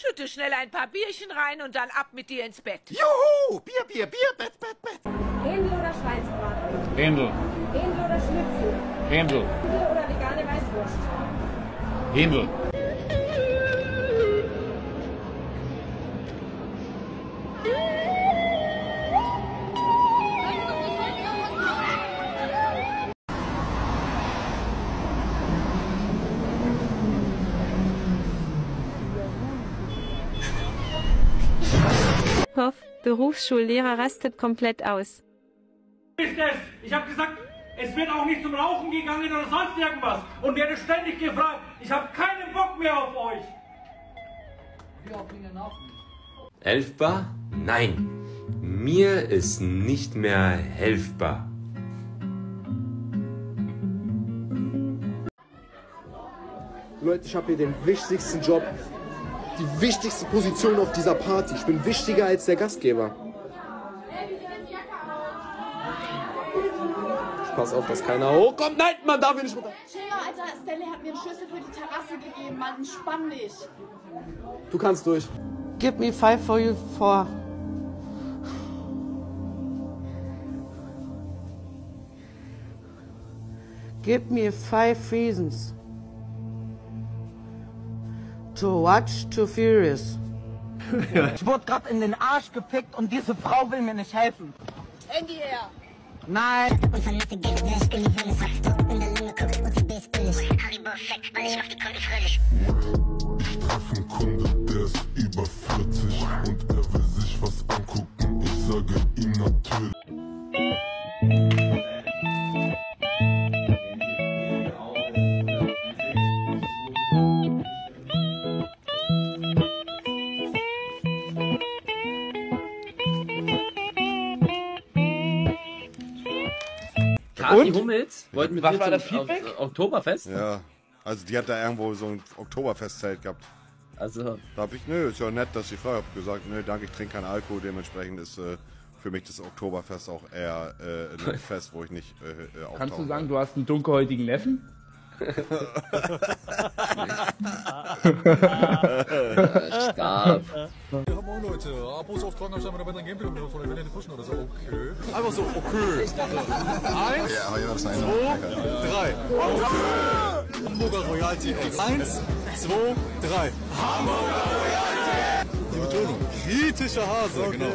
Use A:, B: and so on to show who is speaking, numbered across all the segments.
A: Schütte schnell ein paar Bierchen rein und dann ab mit dir ins Bett.
B: Juhu! Bier, Bier, Bier, Bett, Bett, Bett.
C: Händel oder Schweinsbraten?
D: Händel.
C: Händel oder Schnitzel?
D: Händel.
C: Händel oder vegane Weißwurst?
D: Händel.
E: Hoff, Berufsschullehrer rastet komplett aus.
F: ist es? Ich habe gesagt, es wird auch nicht zum Rauchen gegangen oder sonst irgendwas. Und werde ständig gefragt. Ich habe keinen Bock mehr auf euch.
G: Helfbar? Nein. Mir ist nicht mehr helfbar.
H: Leute, ich habe hier den wichtigsten Job, die wichtigste Position auf dieser Party. Ich bin wichtiger als der Gastgeber. Ich pass auf, dass keiner hochkommt. Nein, man darf hier nicht runter.
I: Chill, Alter, Stanley hat mir einen Schlüssel für die Terrasse gegeben, Mann. Entspann dich.
H: Du kannst durch.
J: Give me five for you for. Give me five reasons to watch Too Furious.
K: Ich wurde gerade in den Arsch gefickt und diese Frau will mir nicht helfen.
I: Handy her.
K: Nein.
L: Ich treffe einen Kunde, der ist über 40 und
M: Kathi Hummels wollte mit
N: Was
M: mir
N: war das Feedback?
M: Oktoberfest.
N: Ja, also die hat da irgendwo so ein Oktoberfestzelt gehabt.
M: Also.
N: Da hab ich, nö, ist ja nett, dass sie fragt. Hab gesagt, nö, danke, ich trinke keinen Alkohol. Dementsprechend ist äh, für mich das Oktoberfest auch eher äh, ein Fest, wo ich nicht äh, äh, auftauche.
D: Kannst du sagen, du hast einen dunkelhäutigen Neffen?
M: Stark.
O: Ja, moin Leute, Abos-Auftrag anscheinend mit einer Gameplay und von der Welle pushen oder so. Okay. Einfach so, okay. Eins,
L: Ja, ja, ist
O: zwei, drei. Okay. Hamburger Royalty. Eins, zwei, drei. Hamburger Royalty! Die Betonung. Kritischer Hase, genau.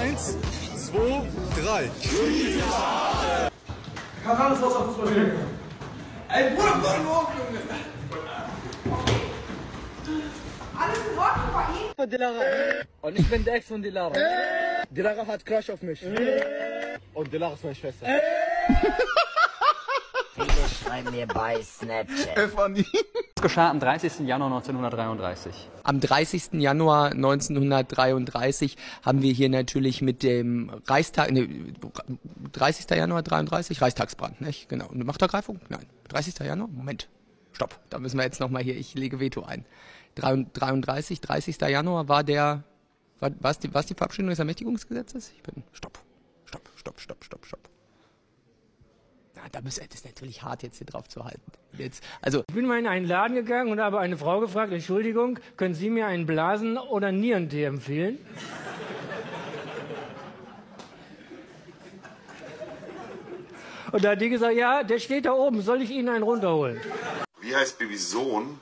O: Eins, zwei, drei. Kritischer Hase!
F: Kann alles was auf Fußball spielen. Ey, Bruder, Bruder, Bruder.
I: Alles in Ordnung bei Ihnen?
K: Von Dilara. Und ich bin der Ex von Dilara. Dilara hat Crush auf mich. Und Dilara ist meine Schwester.
P: Viele schreiben mir bei Snapchat.
Q: Das geschah am 30. Januar 1933.
R: Am 30. Januar 1933 haben wir hier natürlich mit dem Reichstag, ne, 30. Januar 33, Reichstagsbrand, nicht? Genau. Eine Machtergreifung? Nein. 30. Januar? Moment. Stopp. Da müssen wir jetzt nochmal hier, ich lege Veto ein. 33, 30. Januar war der, war, war, es die, war es die Verabschiedung des Ermächtigungsgesetzes? Ich bin, stopp. Stopp, stopp, stopp, stopp, stopp. Na, da das ist natürlich hart, jetzt hier drauf zu halten. Jetzt, also,
F: Ich bin mal in einen Laden gegangen und habe eine Frau gefragt, Entschuldigung, können Sie mir einen Blasen- oder Nierentee empfehlen? Und da hat die gesagt, ja, der steht da oben, soll ich Ihnen einen runterholen?
L: Wie heißt Babys Sohn?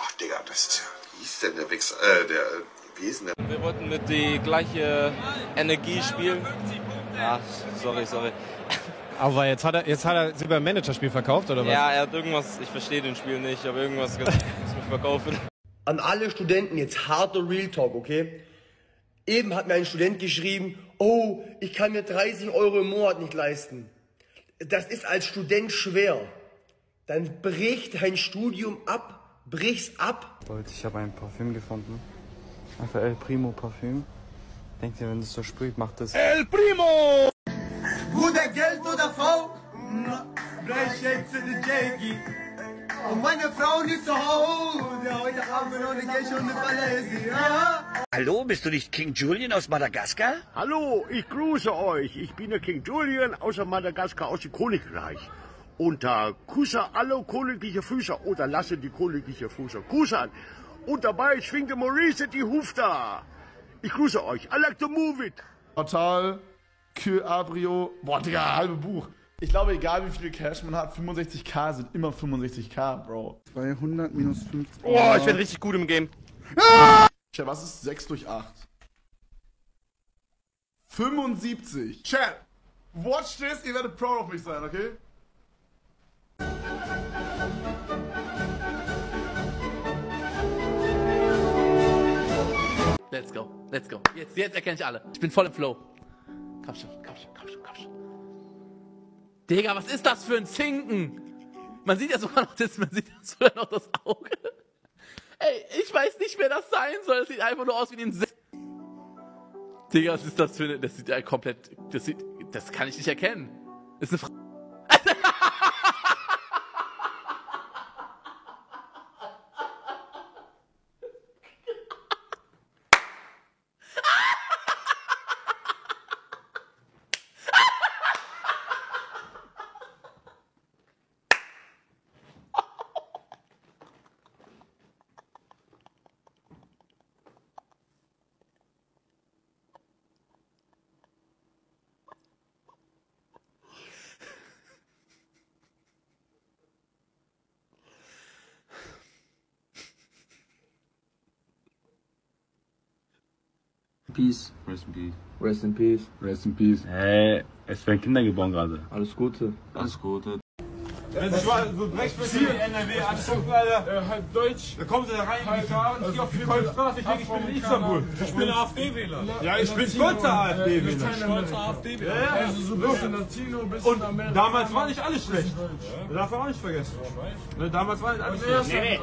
L: Ach, Digga, das ist ja. Wie hieß denn der Wichser? Äh, der. Wie hieß denn der?
S: Wir wollten mit die gleiche Energie spielen. Ja, sorry, sorry.
T: Aber jetzt hat er, jetzt hat er sie beim Managerspiel verkauft, oder was?
S: Ja, er hat irgendwas, ich verstehe den Spiel nicht, aber irgendwas muss mich verkaufen.
G: An alle Studenten jetzt harter Real Talk, okay? Eben hat mir ein Student geschrieben, oh, ich kann mir 30 Euro im Monat nicht leisten. Das ist als Student schwer. Dann brich dein Studium ab, brich's ab.
C: Leute, ich habe ein Parfüm gefunden. Einfach El Primo Parfüm. Denkt ihr, wenn es so sprüht, macht es.
G: El Primo! Bruder, Geld oder Frau? Und meine Frau nicht zu Hause. Heute haben wir noch eine Geld und eine Ballese.
P: Hallo, bist du nicht King Julian aus Madagaskar?
B: Hallo, ich grüße euch. Ich bin der King Julian aus Madagaskar, aus dem Königreich. Und da küsse alle königliche Füße oder lasse die königliche Füße küssen. Und dabei schwingte Maurice die Hufta. Ich grüße euch. I like to move it.
O: Total, Que Abrio. Boah, Digga, halbe Buch. Ich glaube, egal wie viel Cash man hat, 65k sind immer 65k, Bro.
U: 200 minus 50.
T: Oh, ich werde richtig gut im Game.
O: Chat, was ist 6 durch 8? 75. Chat, watch this, ihr werdet proud of mich sein, okay?
V: Let's go, let's go. Jetzt, jetzt erkenne ich alle. Ich bin voll im Flow. Komm schon, komm schon, komm schon, komm schon. Digga, was ist das für ein Zinken? Man sieht ja sogar noch das, man sieht ja sogar noch das Auge. Ey, ich weiß nicht, wer das sein soll. Das sieht einfach nur aus wie ein Se Digga, was ist das für eine. Das sieht ja komplett. Das sieht. Das kann ich nicht erkennen. Das ist eine Frau.
U: Peace. Rest in peace.
K: Rest in peace.
U: Rest in peace. Hey, es werden Kinder geboren gerade.
K: Alles Gute.
U: Alles Gute.
W: Wenn sich mal so Rechtsbezüge NRW angucken, Alter, äh, halb Deutsch, da kommen sie da rein, ich gehe auf die Straße, ich denke, ich bin in Istanbul. Ich bin AfD-Wähler. Ja, ich bin stolzer AfD-Wähler. Stolzer AfD-Wähler. Ja, also so ein bisschen Latino, ein bisschen Und damals war nicht alles schlecht. Das darf man auch nicht vergessen. Ne, Damals war nicht alles schlecht.